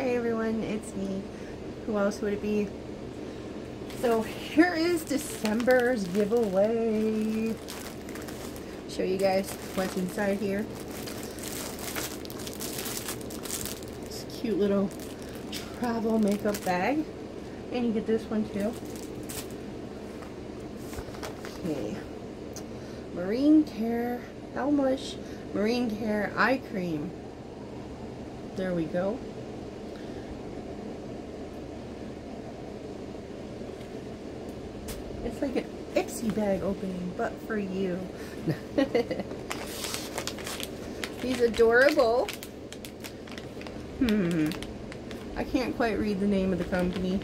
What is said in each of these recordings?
Hey everyone, it's me. Who else would it be? So here is December's giveaway. Show you guys what's inside here. This cute little travel makeup bag. And you get this one too. Okay. Marine Care Elmush Marine Care Eye Cream. There we go. It's like an Ipsy bag opening, but for you. He's adorable. Hmm. I can't quite read the name of the company.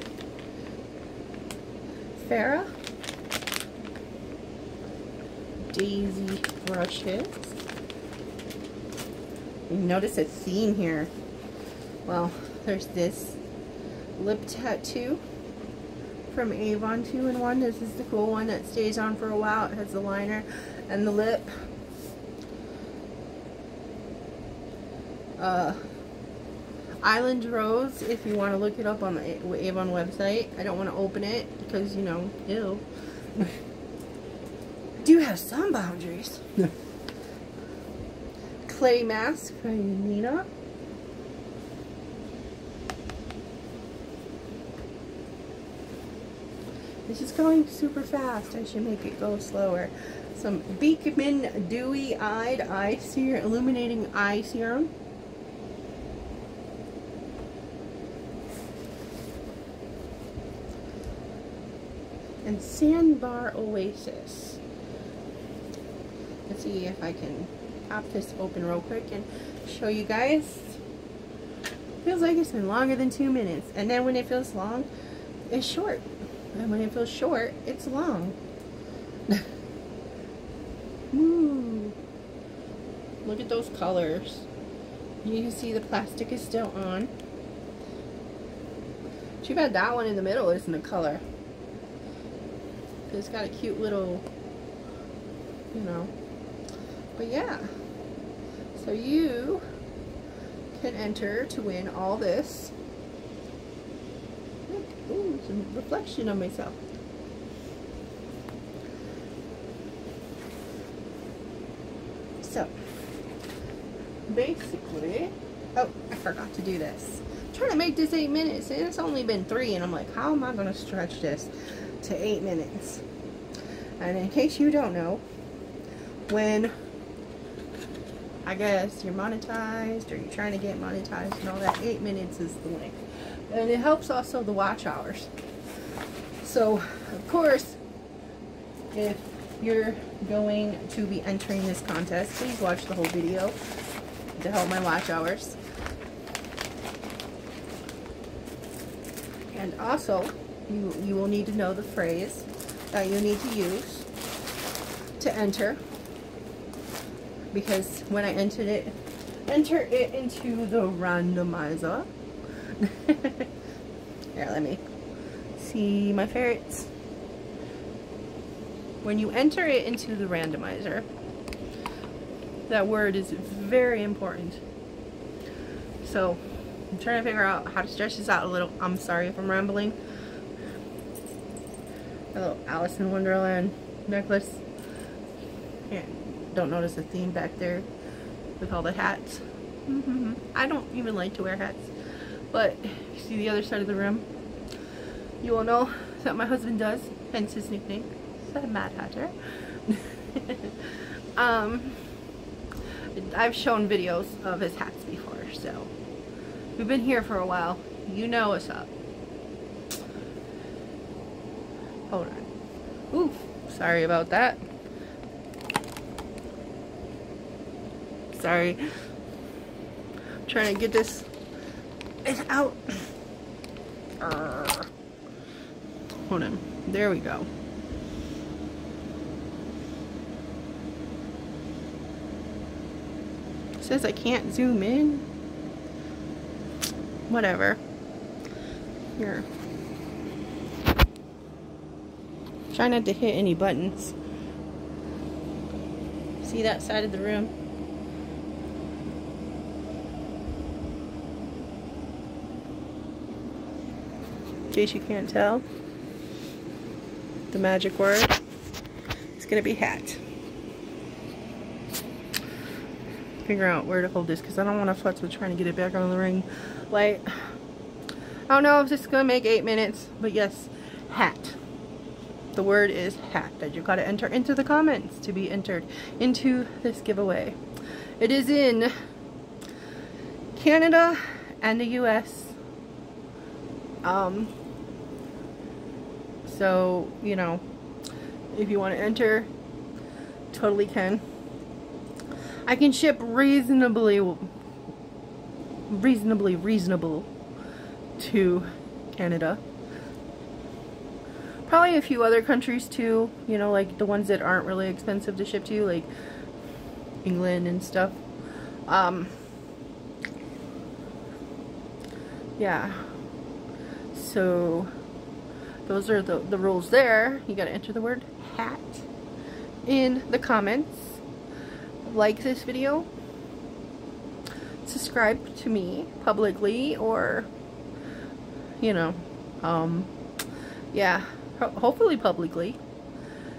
Farah? Daisy brushes. You notice a theme here. Well, there's this lip tattoo from Avon 2-in-1. This is the cool one that stays on for a while. It has the liner and the lip. Uh, Island Rose, if you want to look it up on the Avon website. I don't want to open it because, you know, ew. do have some boundaries. Clay mask from Nina. This is going super fast. I should make it go slower. Some Beekman Dewy Eyed Eye Serum, Illuminating Eye Serum. And Sandbar Oasis. Let's see if I can pop this open real quick and show you guys. Feels like it's been longer than two minutes. And then when it feels long, it's short. And when it feels short, it's long. Ooh. Look at those colors. You can see the plastic is still on. Too bad that one in the middle isn't a color. It's got a cute little, you know. But yeah. So you can enter to win all this Ooh, some reflection of myself. So, basically, oh, I forgot to do this. I'm trying to make this eight minutes, and it's only been three, and I'm like, how am I going to stretch this to eight minutes? And in case you don't know, when I guess you're monetized or you're trying to get monetized and all that, eight minutes is the length and it helps also the watch hours. So, of course, if you're going to be entering this contest, please watch the whole video to help my watch hours. And also, you, you will need to know the phrase that you need to use to enter because when I entered it, enter it into the randomizer Here, let me see my ferrets. When you enter it into the randomizer, that word is very important. So, I'm trying to figure out how to stretch this out a little. I'm sorry if I'm rambling. A little Alice in Wonderland necklace. Yeah, don't notice the theme back there with all the hats. I don't even like to wear hats. But you see the other side of the room, you will know that my husband does, hence his nickname, the Mad Hatter. um, I've shown videos of his hats before, so we've been here for a while. You know what's up. Hold on. Oof, sorry about that. Sorry. I'm trying to get this it's out. Hold on. There we go. It says I can't zoom in. Whatever. Here. Try not to hit any buttons. See that side of the room? Case you can't tell. The magic word is going to be hat. Figure out where to hold this because I don't want to futz with trying to get it back on the ring light. I don't know if this is going to make eight minutes, but yes, hat. The word is hat that you've got to enter into the comments to be entered into this giveaway. It is in Canada and the US. Um, so, you know, if you want to enter, totally can. I can ship reasonably, reasonably reasonable to Canada. Probably a few other countries too, you know, like the ones that aren't really expensive to ship to, like England and stuff. Um, yeah. So, those are the, the rules there. You gotta enter the word hat in the comments. Like this video. Subscribe to me publicly or, you know, um, yeah, ho hopefully publicly.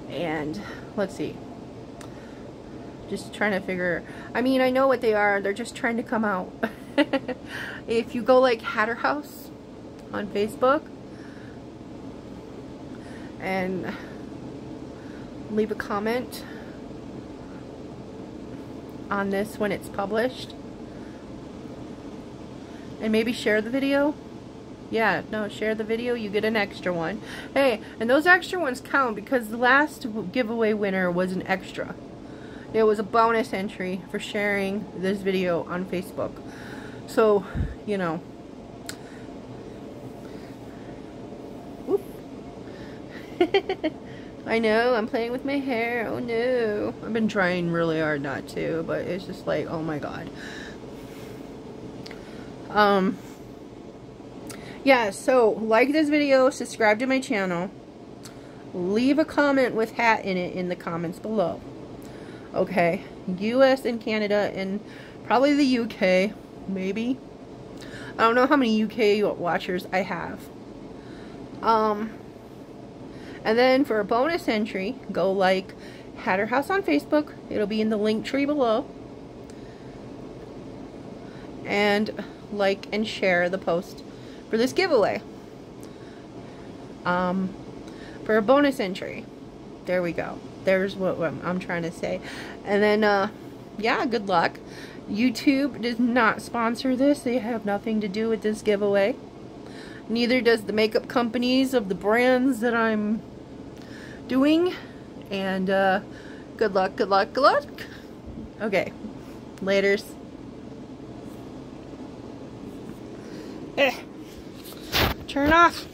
And let's see. Just trying to figure, I mean, I know what they are. They're just trying to come out. if you go like Hatter House on Facebook and leave a comment on this when it's published and maybe share the video yeah no share the video you get an extra one hey and those extra ones count because the last giveaway winner was an extra it was a bonus entry for sharing this video on Facebook. So, you know. I know, I'm playing with my hair. Oh no. I've been trying really hard not to, but it's just like, oh my god. Um, yeah, so like this video, subscribe to my channel, leave a comment with hat in it in the comments below. Okay, US and Canada and probably the UK, maybe. I don't know how many UK watchers I have. Um, and then for a bonus entry, go like Hatter House on Facebook. It'll be in the link tree below. And like and share the post for this giveaway. Um, for a bonus entry. There we go. There's what I'm trying to say. And then, uh, yeah, good luck. YouTube does not sponsor this. They have nothing to do with this giveaway. Neither does the makeup companies of the brands that I'm doing. And, uh, good luck, good luck, good luck. Okay. Laters. Eh. Turn off.